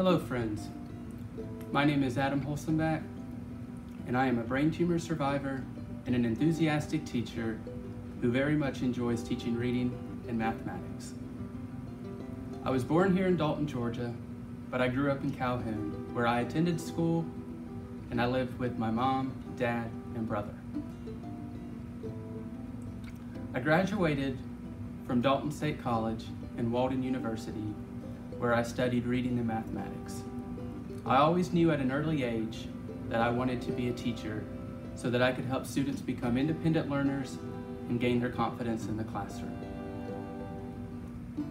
Hello friends, my name is Adam Holsenbach and I am a brain tumor survivor and an enthusiastic teacher who very much enjoys teaching reading and mathematics. I was born here in Dalton, Georgia, but I grew up in Calhoun where I attended school and I lived with my mom, dad, and brother. I graduated from Dalton State College and Walden University where I studied reading and mathematics. I always knew at an early age that I wanted to be a teacher so that I could help students become independent learners and gain their confidence in the classroom.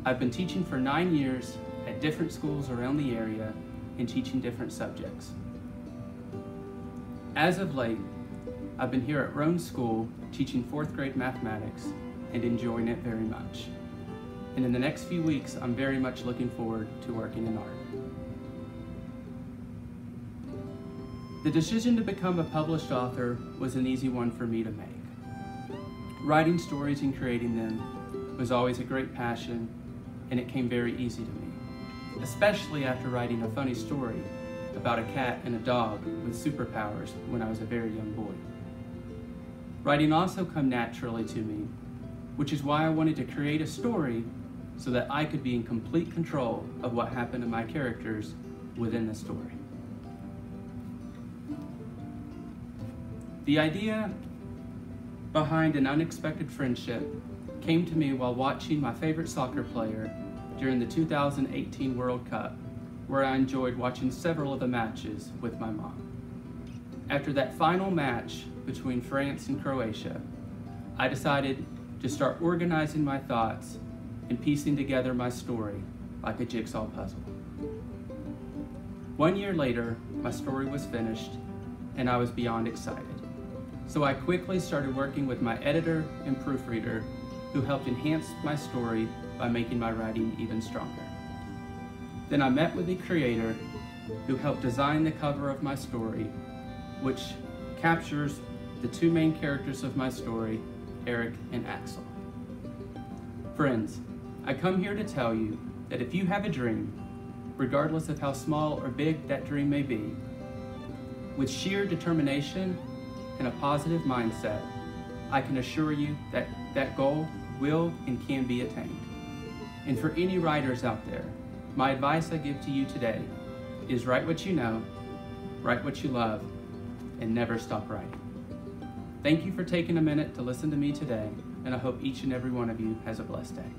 I've been teaching for nine years at different schools around the area and teaching different subjects. As of late, I've been here at Roan School teaching fourth grade mathematics and enjoying it very much and in the next few weeks, I'm very much looking forward to working in art. The decision to become a published author was an easy one for me to make. Writing stories and creating them was always a great passion, and it came very easy to me, especially after writing a funny story about a cat and a dog with superpowers when I was a very young boy. Writing also come naturally to me, which is why I wanted to create a story so that I could be in complete control of what happened to my characters within the story. The idea behind an unexpected friendship came to me while watching my favorite soccer player during the 2018 World Cup, where I enjoyed watching several of the matches with my mom. After that final match between France and Croatia, I decided to start organizing my thoughts and piecing together my story like a jigsaw puzzle. One year later, my story was finished and I was beyond excited. So I quickly started working with my editor and proofreader who helped enhance my story by making my writing even stronger. Then I met with the creator who helped design the cover of my story, which captures the two main characters of my story, Eric and Axel. Friends, I come here to tell you that if you have a dream, regardless of how small or big that dream may be, with sheer determination and a positive mindset, I can assure you that that goal will and can be attained. And for any writers out there, my advice I give to you today is write what you know, write what you love, and never stop writing. Thank you for taking a minute to listen to me today, and I hope each and every one of you has a blessed day.